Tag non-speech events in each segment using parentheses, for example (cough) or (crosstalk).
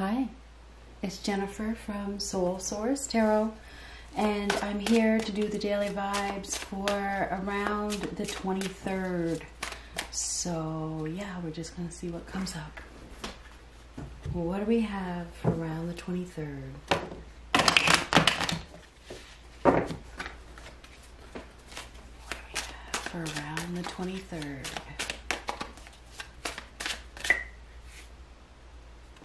Hi, it's Jennifer from Soul Source Tarot, and I'm here to do the daily vibes for around the 23rd. So, yeah, we're just going to see what comes up. What do we have for around the 23rd? What do we have for around the 23rd?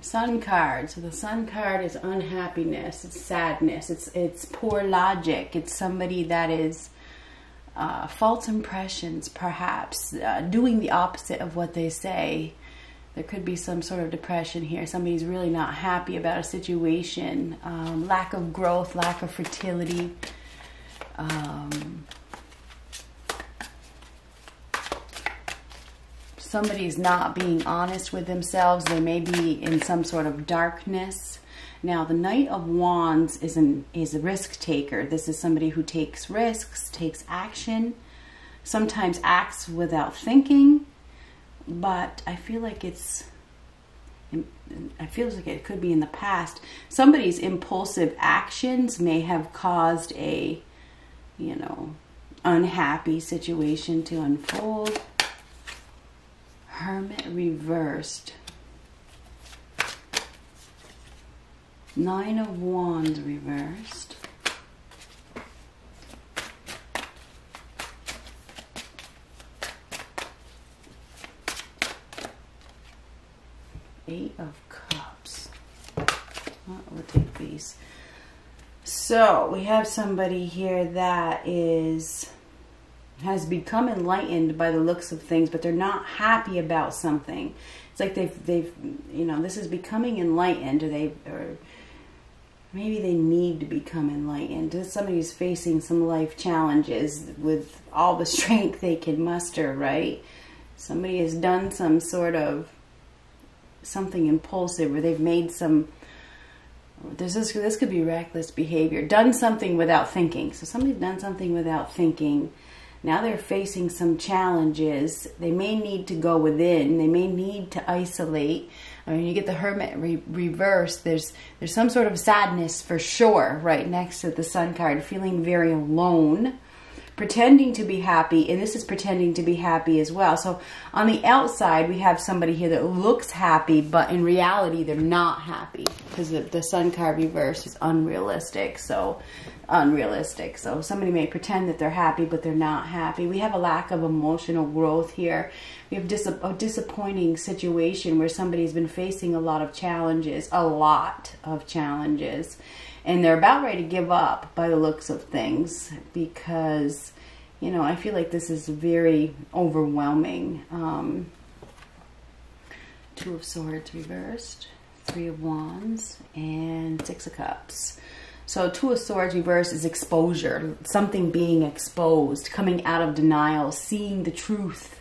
Sun card. So the sun card is unhappiness, it's sadness, it's it's poor logic. It's somebody that is uh, false impressions, perhaps uh, doing the opposite of what they say. There could be some sort of depression here. Somebody's really not happy about a situation. Um, lack of growth, lack of fertility. Um, somebody's not being honest with themselves. They may be in some sort of darkness. Now, the Knight of Wands is an is a risk taker. This is somebody who takes risks, takes action, sometimes acts without thinking. But I feel like it's I feel like it could be in the past. Somebody's impulsive actions may have caused a, you know, unhappy situation to unfold. Hermit reversed. Nine of Wands reversed. Eight of Cups. Well, take these. So we have somebody here that is has become enlightened by the looks of things, but they're not happy about something. It's like they've they've you know this is becoming enlightened, or they or maybe they need to become enlightened. Somebody's facing some life challenges with all the (laughs) strength they can muster, right? Somebody has done some sort of something impulsive, or they've made some. This. This could be reckless behavior. Done something without thinking. So somebody's done something without thinking now they're facing some challenges. They may need to go within. They may need to isolate. I mean, you get the hermit re- reverse. There's there's some sort of sadness for sure right next to the sun card, feeling very alone, pretending to be happy, and this is pretending to be happy as well. So on the outside, we have somebody here that looks happy, but in reality, they're not happy because the, the sun card reverse is unrealistic. So unrealistic. So somebody may pretend that they're happy, but they're not happy. We have a lack of emotional growth here. We have dis- a disappointing situation where somebody's been facing a lot of challenges, a lot of challenges, and they're about ready to give up by the looks of things because, you know, I feel like this is very overwhelming. Um, two of Swords reversed, Three of Wands, and Six of Cups. So two of swords reversed is exposure, something being exposed, coming out of denial, seeing the truth,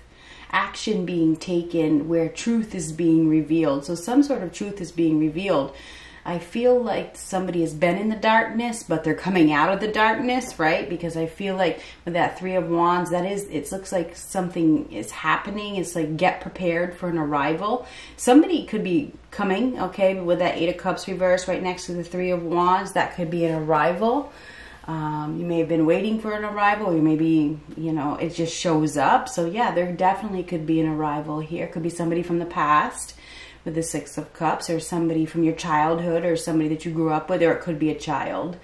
action being taken where truth is being revealed. So some sort of truth is being revealed. I feel like somebody has been in the darkness, but they're coming out of the darkness, right? Because I feel like with that Three of Wands, that is, it looks like something is happening. It's like get prepared for an arrival. Somebody could be coming, okay, with that Eight of Cups reverse right next to the Three of Wands. That could be an arrival. Um, you may have been waiting for an arrival, or maybe, you know, it just shows up. So, yeah, there definitely could be an arrival here. Could be somebody from the past with the Six of Cups, or somebody from your childhood, or somebody that you grew up with, or it could be a child.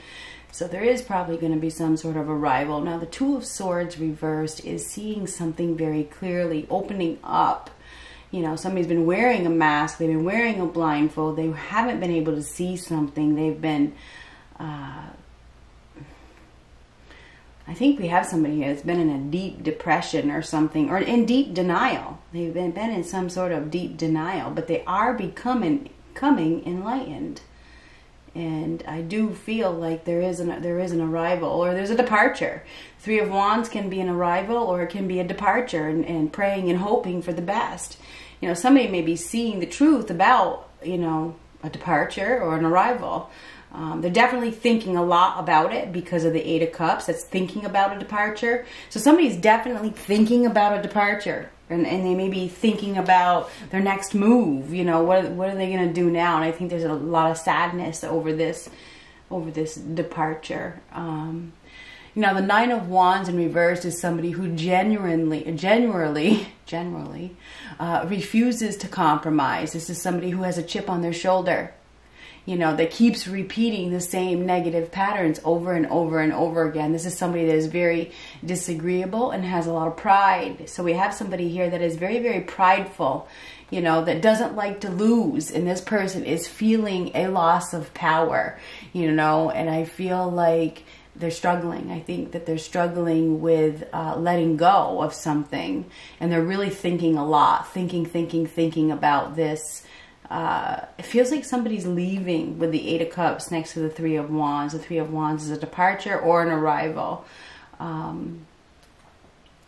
So there is probably going to be some sort of arrival. Now, the Two of Swords reversed is seeing something very clearly, opening up. You know, somebody's been wearing a mask, they've been wearing a blindfold, they haven't been able to see something, they've been uh, I think we have somebody here that's been in a deep depression or something, or in deep denial. They've been, been in some sort of deep denial, but they are becoming coming enlightened. And I do feel like there is an there is an arrival or there's a departure. Three of Wands can be an arrival or it can be a departure, and, and praying and hoping for the best. You know, somebody may be seeing the truth about you know a departure or an arrival Um, they're definitely thinking a lot about it because of the Eight of Cups. That's thinking about a departure. So somebody's definitely thinking about a departure. And, and they may be thinking about their next move. You know, what, what are they going to do now? And I think there's a lot of sadness over this, over this departure. Um, you know, the Nine of Wands in reverse is somebody who genuinely, genuinely, (laughs) generally uh, refuses to compromise. This is somebody who has a chip on their shoulder you know, that keeps repeating the same negative patterns over and over and over again. This is somebody that is very disagreeable and has a lot of pride. So we have somebody here that is very, very prideful, you know, that doesn't like to lose. And this person is feeling a loss of power, you know, and I feel like they're struggling. I think that they're struggling with uh, letting go of something, and they're really thinking a lot, thinking, thinking, thinking about this uh, it feels like somebody's leaving with the Eight of Cups next to the Three of Wands. The Three of Wands is a departure or an arrival. Um,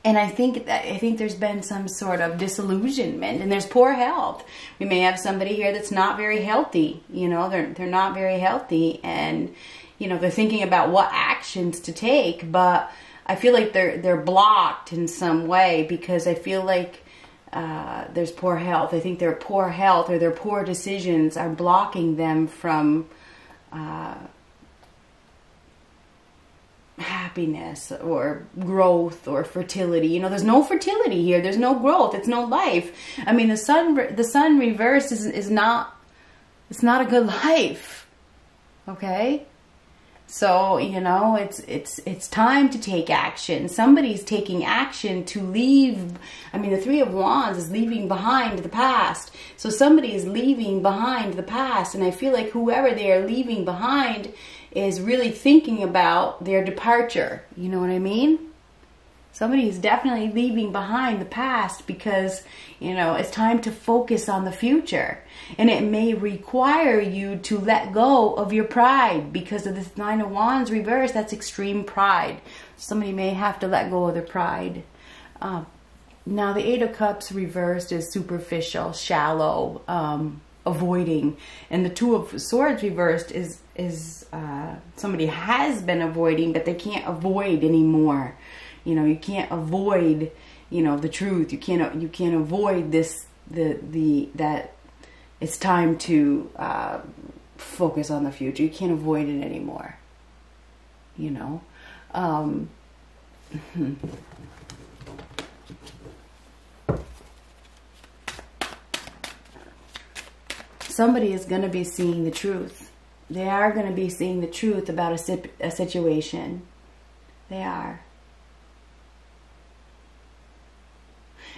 and I think that I think there's been some sort of disillusionment, and there's poor health. We may have somebody here that's not very healthy. You know, they're they're not very healthy, and you know they're thinking about what actions to take, but I feel like they're they're blocked in some way because I feel like uh, there's poor health. I think their poor health or their poor decisions are blocking them from uh, happiness or growth or fertility. You know, there's no fertility here. There's no growth. It's no life. I mean, the sun the sun reversed is is not it's not a good (laughs) life. Okay? So, you know, it's it's it's time to take action. Somebody's taking action to leave. I mean, the 3 of wands is leaving behind the past. So somebody is leaving behind the past and I feel like whoever they are leaving behind is really thinking about their departure. You know what I mean? Somebody is definitely leaving behind the past because, you know, it's time to focus on the future. And it may require you to let go of your pride because of this Nine of Wands reverse. That's extreme pride. Somebody may have to let go of their pride. Um, now, the Eight of Cups reversed is superficial, shallow, um, avoiding. And the Two of Swords reversed is, is uh, somebody has been avoiding, but they can't avoid anymore you know, you can't avoid, you know, the truth. You can't you can't avoid this the the that it's time to uh, focus on the future. You can't avoid it anymore. You know. Um, (laughs) somebody is going to be seeing the truth. They are going to be seeing the truth about a, a situation. They are.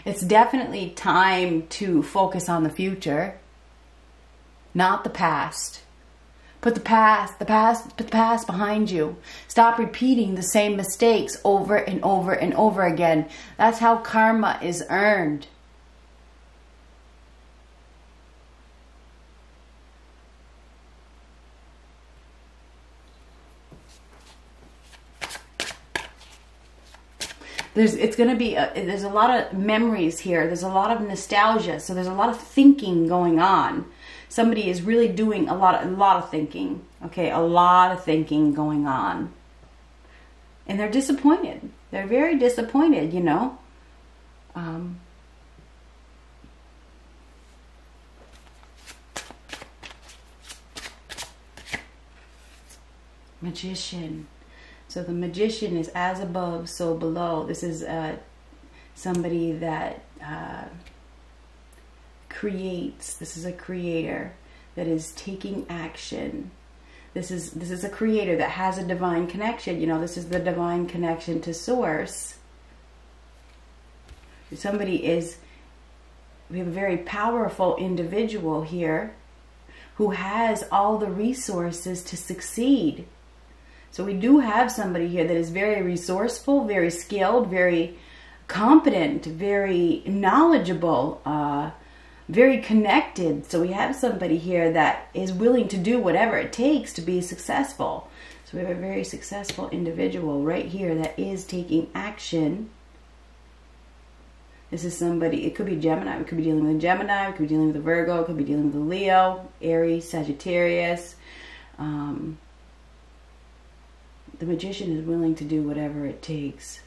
It's definitely time to focus on the future, not the past. Put the past, the past, put the past behind you. Stop repeating the same mistakes over and over and over again. That's how karma is earned. There's it's going to be a, there's a lot of memories here. There's a lot of nostalgia. So there's a lot of thinking going on. Somebody is really doing a lot of, a lot of thinking okay? A lot of thinking going on. And they're disappointed. They're very disappointed you know? Um, magician so the magician is as above, so below. This is uh, somebody that uh, creates. This is a creator that is taking action. This is this is a creator that has a divine connection. You know, this is the divine connection to source. Somebody is we have a very powerful individual here who has all the resources to succeed. So we do have somebody here that is very resourceful, very skilled, very competent, very knowledgeable, uh, very connected. So we have somebody here that is willing to do whatever it takes to be successful. So we have a very successful individual right here that is taking action. This is somebody, it could be Gemini. We could be dealing with a Gemini. We could be dealing with a Virgo. Could be dealing with a Leo, Aries, Sagittarius. Um, the magician is willing to do whatever it takes.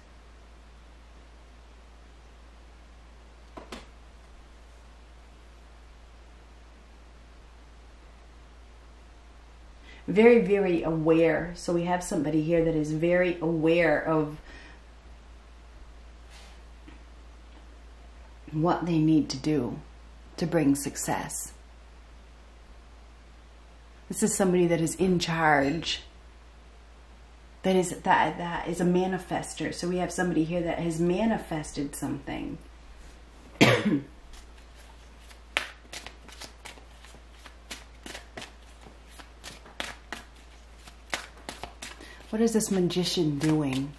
Very, very aware. So we have somebody here that is very aware of what they need to do to bring success. This is somebody that is in charge. That is that that is a manifester. So we have somebody here that has manifested something. (coughs) what is this magician doing?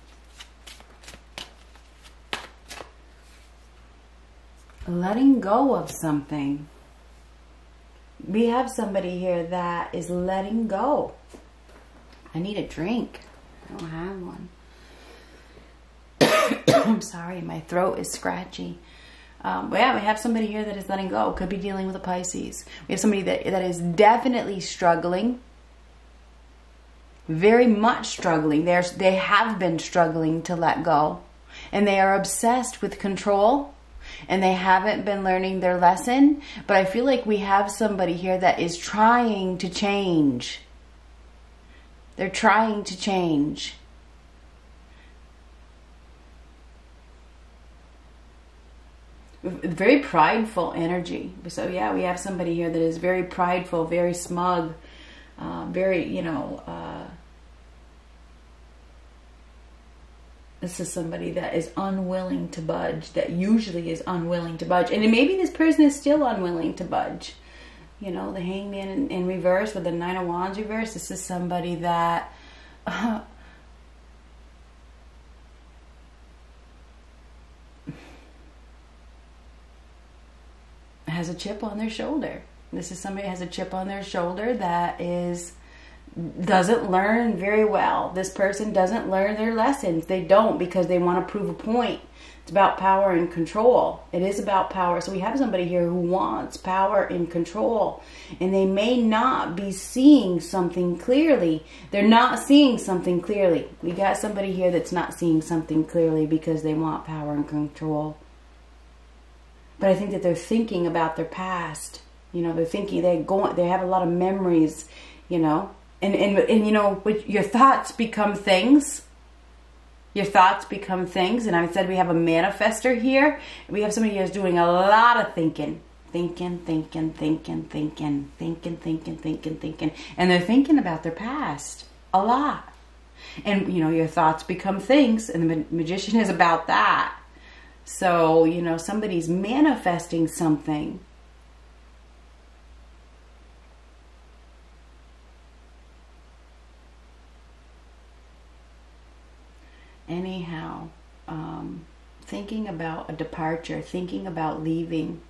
letting go of something. We have somebody here that is letting go. I need a drink. I don't have one. (coughs) I'm sorry, my throat is scratchy. Um, yeah, we have somebody here that is letting go. Could be dealing with a Pisces. We have somebody that, that is definitely struggling. Very much struggling. They're, they have been struggling to let go. And they are obsessed with control and they haven't been learning their lesson. But I feel like we have somebody here that is trying to change. They're trying to change. Very prideful energy. So, yeah, we have somebody here that is very prideful, very smug, uh, very, you know, uh, this is somebody that is unwilling to budge, that usually is unwilling to budge. And maybe this person is still unwilling to budge. You know, the hangman in, in reverse with the nine of wands reverse. This is somebody that uh, has a chip on their shoulder. This is somebody has a chip on their shoulder that is doesn't learn very well. This person doesn't learn their lessons. They don't because they want to prove a point. It's about power and control. It is about power. So we have somebody here who wants power and control. And they may not be seeing something clearly. They're not seeing something clearly. We got somebody here that's not seeing something clearly because they want power and control. But I think that they're thinking about their past. You know, they're thinking they go they have a lot of memories, you know, and and and you know your thoughts become things your thoughts become things. And I said we have a manifester here. We have somebody who's doing a lot of thinking. Thinking, thinking, thinking, thinking, thinking, thinking, thinking, thinking. And they're thinking about their past a lot. And, you know, your thoughts become things. And the magician is about that. So, you know, somebody's manifesting something anyhow, um, thinking about a departure, thinking about leaving,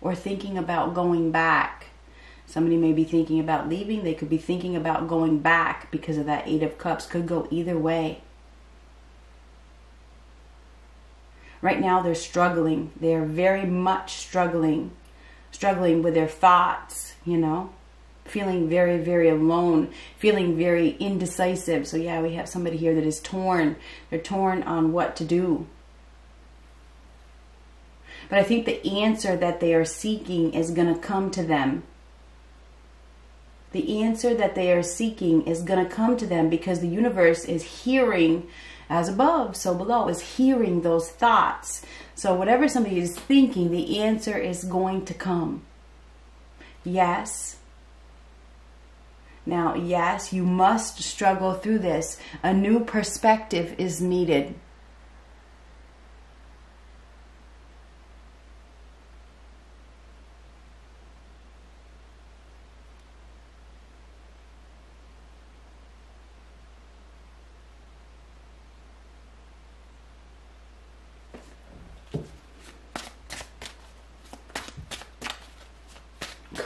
or thinking about going back. Somebody may be thinking about leaving, they could be thinking about going back because of that Eight of Cups. Could go either way. Right now, they're struggling. They're very much struggling, struggling with their thoughts, you know feeling very, very alone, feeling very indecisive. So, yeah, we have somebody here that is torn. They're torn on what to do. But I think the answer that they are seeking is going to come to them. The answer that they are seeking is going to come to them because the universe is hearing as above, so below, is hearing those thoughts. So, whatever somebody is thinking, the answer is going to come. Yes, now, yes, you must struggle through this. A new perspective is needed.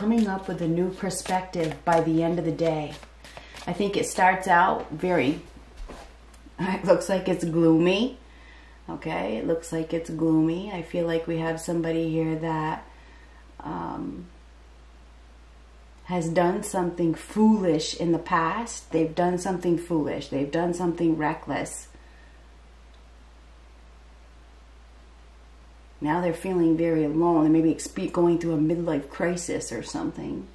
Coming up with a new perspective by the end of the day. I think it starts out very, (laughs) it looks like it's gloomy. Okay, it looks like it's gloomy. I feel like we have somebody here that um, has done something foolish in the past. They've done something foolish. They've done something reckless. Now they're feeling very alone. They may be going through a midlife crisis or something.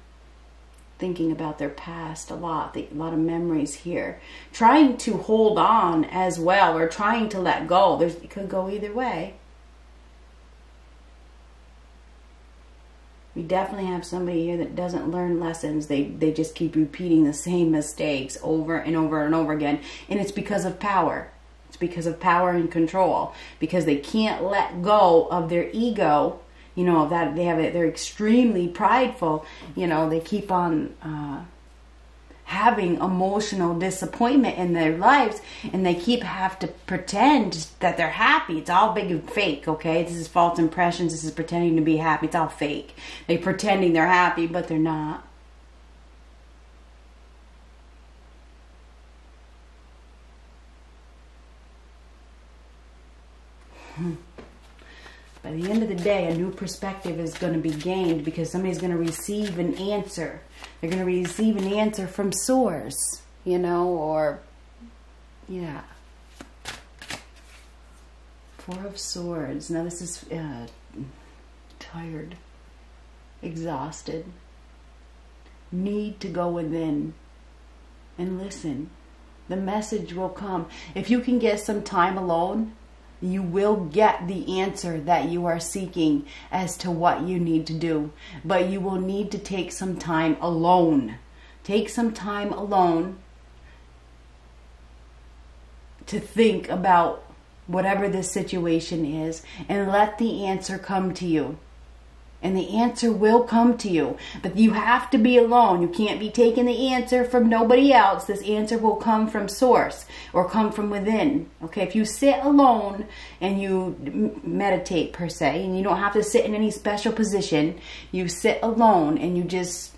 Thinking about their past a lot, a lot of memories here. Trying to hold on as well, or trying to let go. There's, it could go either way. We definitely have somebody here that doesn't learn lessons. They they just keep repeating the same mistakes over and over and over again, and it's because of power. Because of power and control. Because they can't let go of their ego. You know that they have it. They're extremely prideful. You know they keep on. Uh, having emotional disappointment in their lives and they keep have to pretend that they're happy it's all big and fake okay this is false impressions this is pretending to be happy it's all fake they pretending they're happy but they're not by the end of the day a new perspective is going to be gained because somebody's going to receive an answer they're going to receive an answer from source, you know, or, yeah. Four of Swords. Now, this is uh, tired, exhausted, need to go within and listen. The message will come. If you can get some time alone, you will get the answer that you are seeking as to what you need to do. But you will need to take some time alone. Take some time alone to think about whatever this situation is and let the answer come to you and the answer will come to you. But you have to be alone. You can't be taking the answer from nobody else. This answer will come from source or come from within. Okay, if you sit alone and you meditate per se, and you don't have to sit in any special position, you sit alone and you just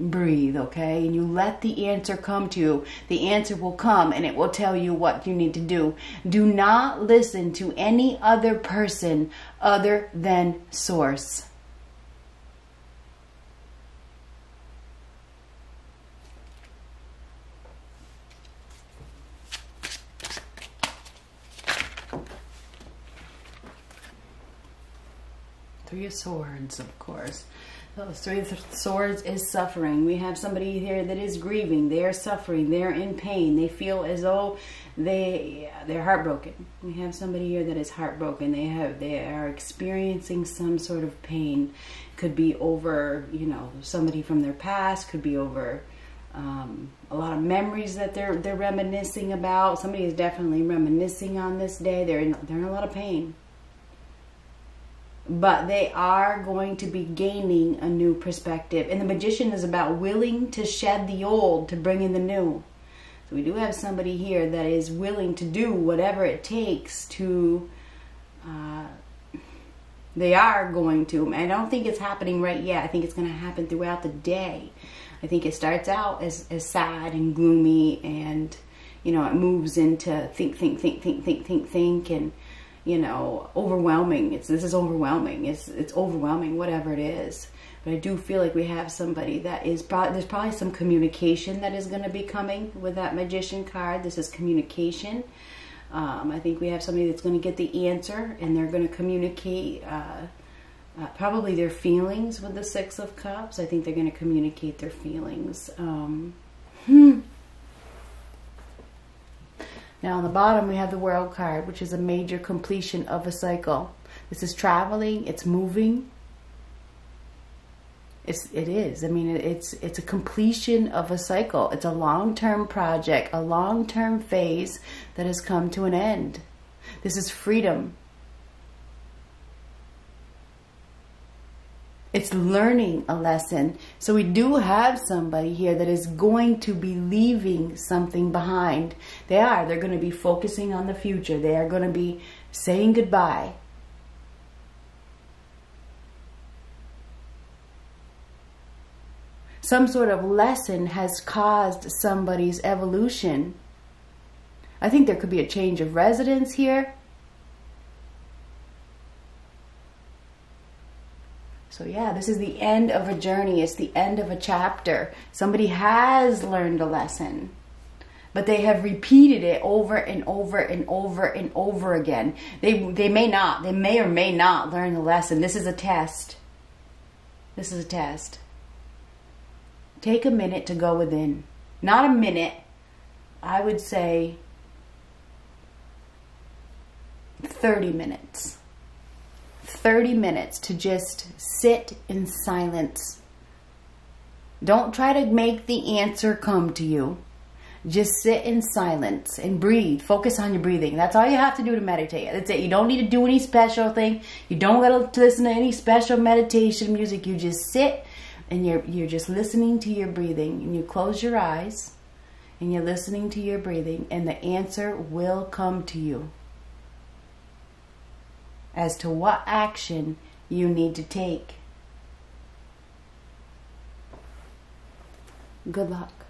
breathe, okay? And you let the answer come to you. The answer will come and it will tell you what you need to do. Do not listen to any other person other than source. Three of Swords, of course. So Three of Swords is suffering. We have somebody here that is grieving. They are suffering. They're in pain. They feel as though they they're heartbroken. We have somebody here that is heartbroken. They have they are experiencing some sort of pain. Could be over, you know, somebody from their past. Could be over um, a lot of memories that they're they're reminiscing about. Somebody is definitely reminiscing on this day. They're in, they're in a lot of pain but they are going to be gaining a new perspective. And the magician is about willing to shed the old to bring in the new. So we do have somebody here that is willing to do whatever it takes to. Uh, they are going to. I don't think it's happening right yet. I think it's going to happen throughout the day. I think it starts out as, as sad and gloomy and, you know, it moves into think, think, think, think, think, think, think, and you know, overwhelming. It's this is overwhelming. It's it's overwhelming, whatever it is. But I do feel like we have somebody that is probably there's probably some communication that is going to be coming with that magician card. This is communication. Um, I think we have somebody that's going to get the answer and they're going to communicate. Uh, uh, probably their feelings with the Six of Cups. I think they're going to communicate their feelings. Um, hmm. Now on the bottom we have the world card, which is a major completion of a cycle. This is traveling, it's moving. It's, it is. I mean, it's it's a completion of a cycle. It's a long-term project, a long-term phase that has come to an end. This is freedom. It's learning a lesson. So we do have somebody here that is going to be leaving something behind. They are. They're going to be focusing on the future. They are going to be saying goodbye. Some sort of lesson has caused somebody's evolution. I think there could be a change of residence here. So, yeah, this is the end of a journey. It's the end of a chapter. Somebody has learned a lesson, but they have repeated it over and over and over and over again. They, they may not, they may or may not learn the lesson. This is a test. This is a test. Take a minute to go within. Not a minute, I would say 30 minutes 30 minutes to just sit in silence. Don't try to make the answer come to you. Just sit in silence and breathe. Focus on your breathing. That's all you have to do to meditate. That's it. You don't need to do any special thing. You don't got to listen to any special meditation music. You just sit and you're you're just listening to your breathing and you close your eyes and you're listening to your breathing and the answer will come to you as to what action you need to take. Good luck.